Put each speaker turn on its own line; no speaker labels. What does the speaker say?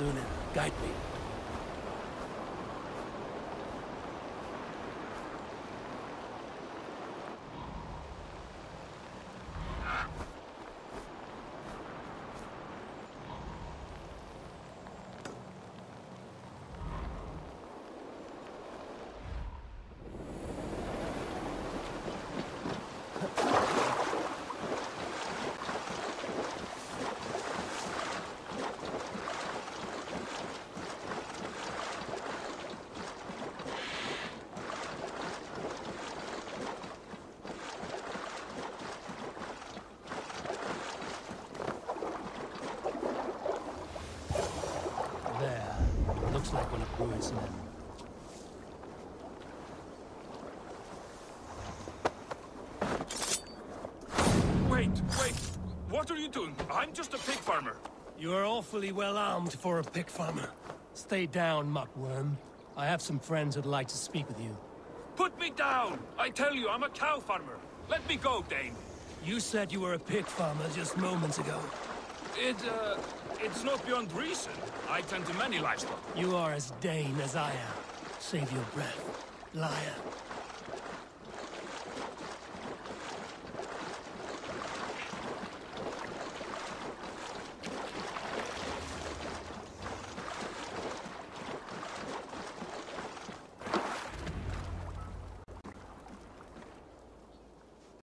Sýnin, guide me. Looks like one of Rued's men.
Wait, wait. What are you doing? I'm just a pig farmer.
You are awfully well armed for a pig farmer. Stay down, muckworm. I have some friends who'd like to speak with you.
Put me down! I tell you, I'm a cow farmer. Let me go, Dane.
You said you were a pig farmer just moments ago.
It, uh, it's not beyond reason. I tend to many livestock.
You are as Dane as I am. Save your breath, liar.